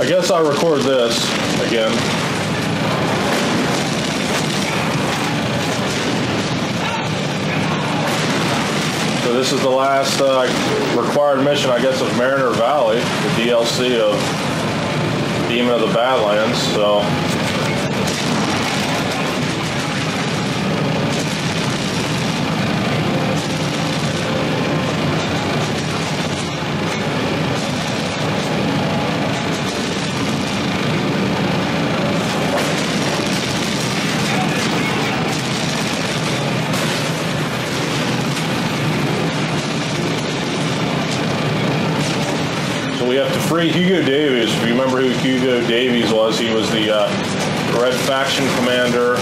I guess I'll record this again. So this is the last uh, required mission, I guess, of Mariner Valley, the DLC of Demon of the Badlands. So free Hugo Davies. If you remember who Hugo Davies was, he was the uh, Red Faction commander.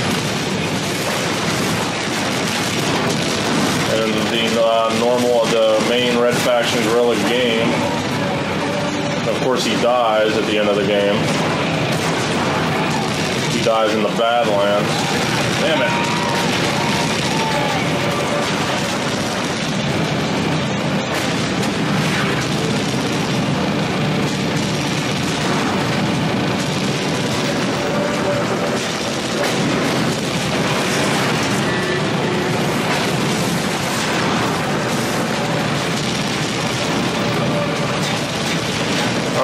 And the uh, normal, the main Red Faction guerrilla game. And of course, he dies at the end of the game. He dies in the Badlands. Damn it.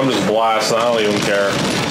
I'm just blasting. I don't even care.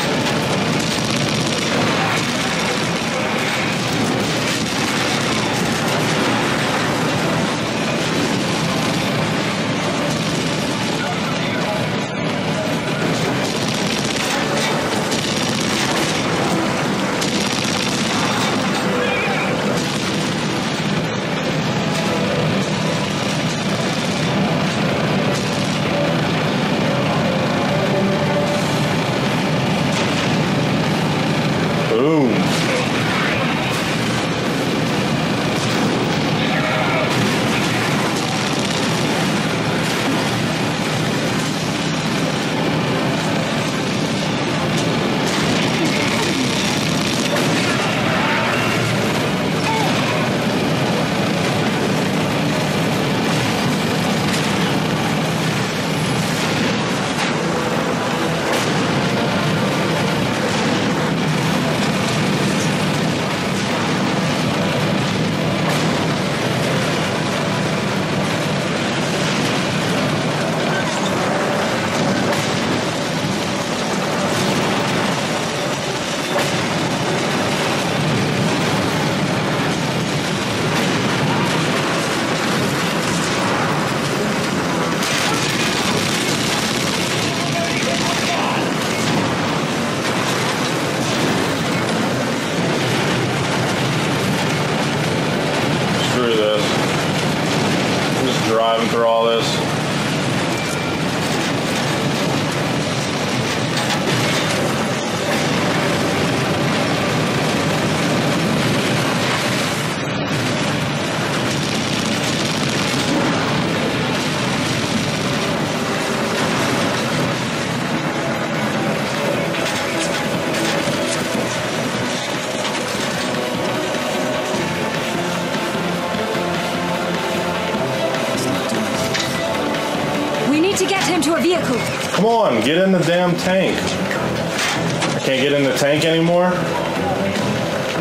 Get in the damn tank. I can't get in the tank anymore?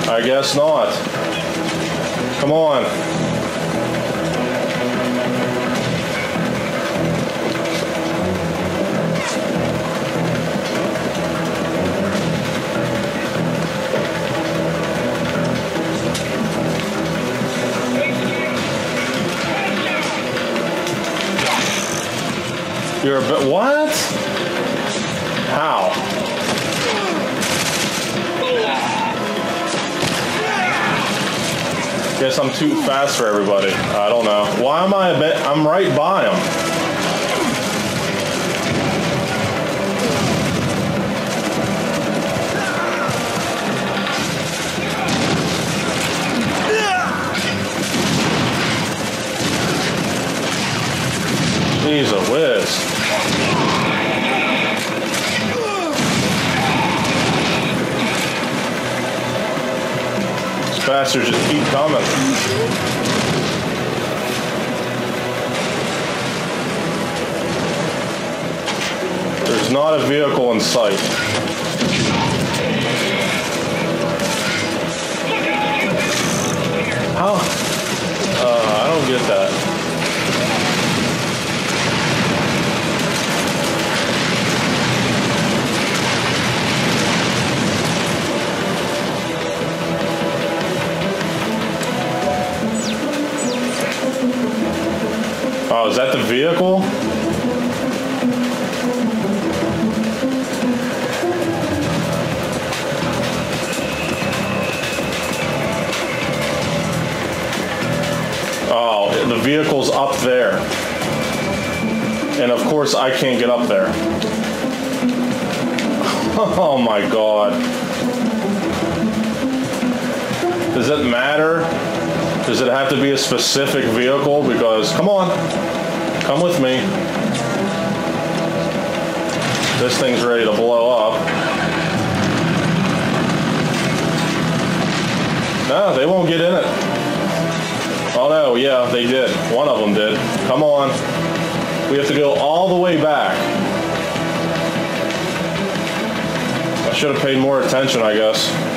I guess not. Come on. You're a bit. What? How? Guess I'm too fast for everybody. I don't know. Why am I a bit? I'm right by him. Jeez a These just keep coming. There's not a vehicle in sight. How? Uh, I don't get that. Is that the vehicle? Oh, the vehicle's up there. And of course, I can't get up there. Oh my god. Does it matter? Does it have to be a specific vehicle? Because, come on, come with me. This thing's ready to blow up. No, they won't get in it. Oh no, yeah, they did. One of them did. Come on. We have to go all the way back. I should have paid more attention, I guess.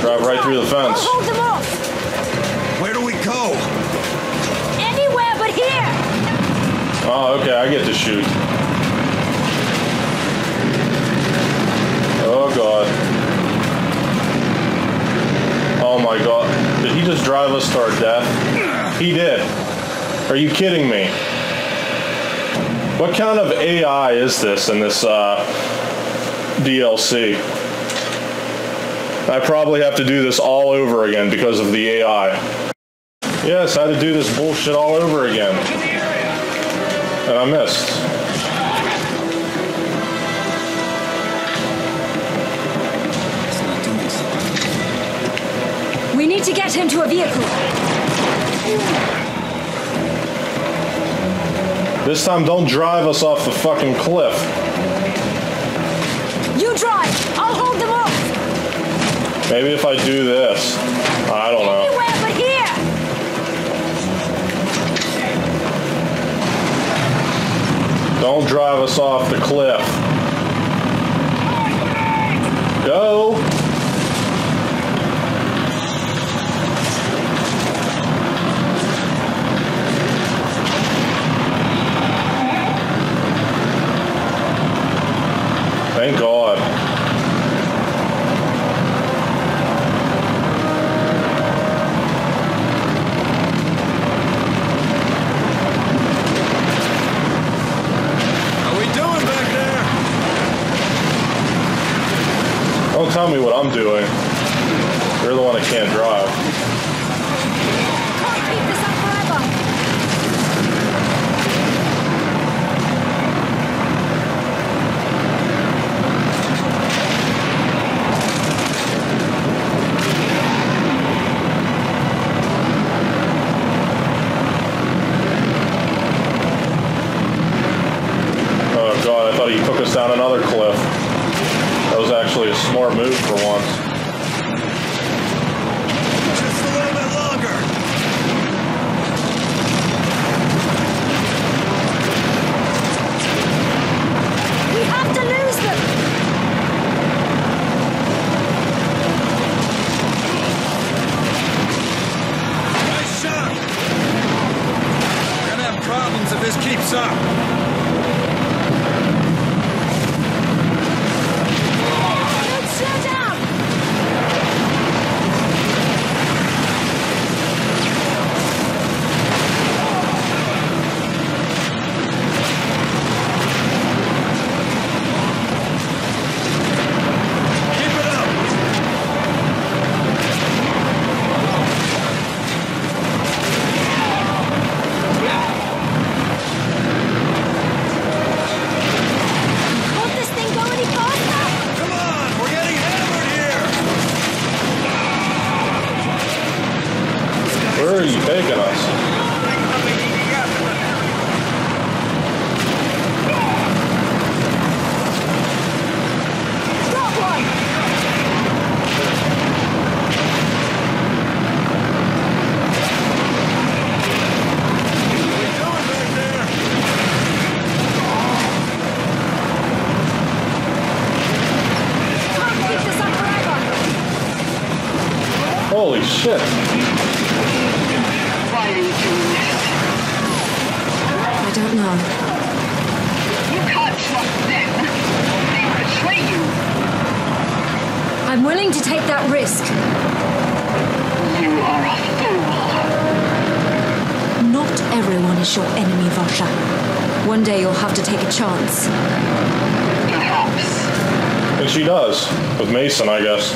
Drive right through the fence. I'll fence. hold them off. Where do we go? Anywhere but here. Oh, okay, I get to shoot. Oh god. Oh my god. Did he just drive us to our death? He did. Are you kidding me? What kind of AI is this in this uh, DLC? I probably have to do this all over again because of the AI. Yes, I had to do this bullshit all over again. And I missed. We need to get him to a vehicle. This time, don't drive us off the fucking cliff. Maybe if I do this. I don't know. Anywhere but here. Don't drive us off the cliff. Go. Thank God. are you taking us? Shit. Why are you doing this? I don't know. You can't trust them. They betray you. I'm willing to take that risk. You are a fool. Not everyone is your enemy, Vasha. One day you'll have to take a chance. Perhaps. And she does. With Mason, I guess.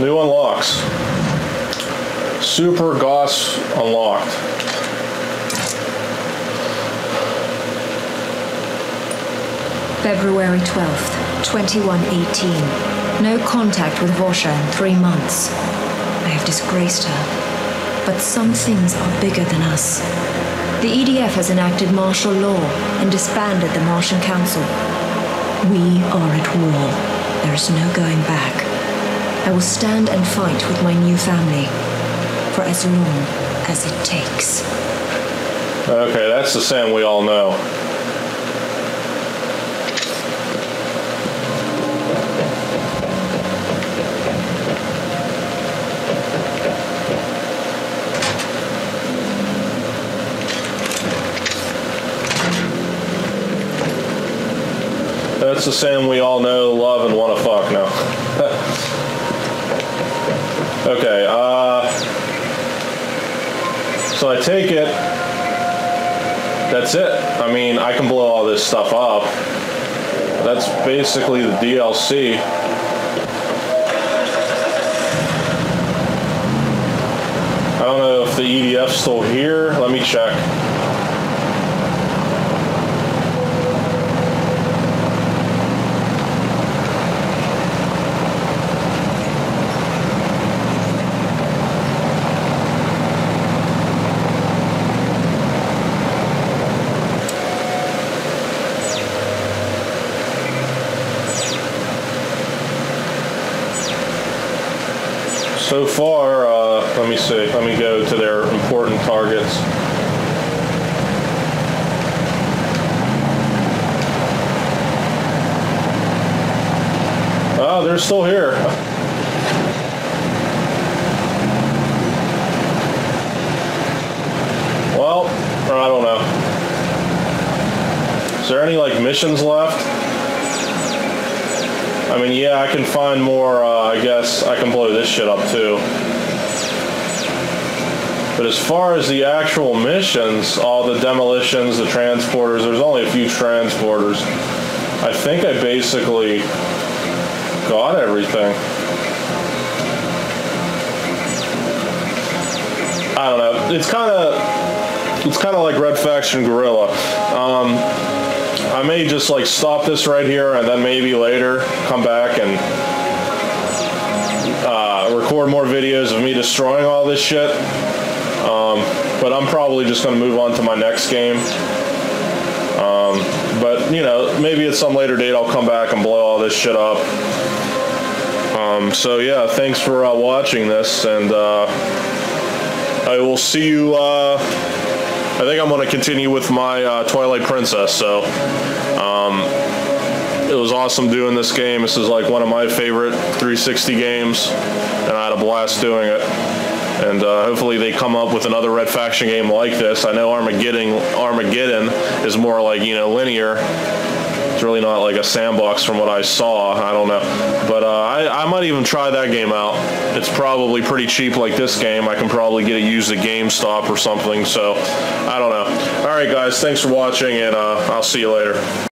New unlocks. Super Goss unlocked. February 12th, 2118. No contact with Vasha in three months. I have disgraced her. But some things are bigger than us. The EDF has enacted martial law and disbanded the Martian Council. We are at war. There is no going back. I will stand and fight with my new family for as long as it takes. Okay, that's the Sam we all know. That's the Sam we all know, love, and want to fuck now. okay, uh. So I take it that's it. I mean, I can blow all this stuff up. That's basically the DLC. I don't know if the EDF's still here. Let me check. So far, uh, let me see. Let me go to their important targets. Oh, they're still here. Well, I don't know. Is there any like missions left? I mean, yeah, I can find more. Uh, I guess I can blow this shit up too. But as far as the actual missions, all the demolitions, the transporters, there's only a few transporters. I think I basically got everything. I don't know. It's kind of it's kind of like Red Faction Guerrilla. Um, I may just like stop this right here and then maybe later come back and uh, record more videos of me destroying all this shit. Um, but I'm probably just going to move on to my next game. Um, but you know, maybe at some later date I'll come back and blow all this shit up. Um, so yeah, thanks for uh, watching this, and uh, I will see you. I think I'm going to continue with my uh, Twilight Princess. So um, it was awesome doing this game. This is like one of my favorite 360 games, and I had a blast doing it. And uh, hopefully they come up with another Red Faction game like this. I know Armageddon Armageddon is more like you know linear. It's really not like a sandbox from what I saw. I don't know, but uh, I, I might even try that game out. It's probably pretty cheap like this game. I can probably get it used at GameStop or something. So I don't know. All right, guys, thanks for watching, and uh, I'll see you later.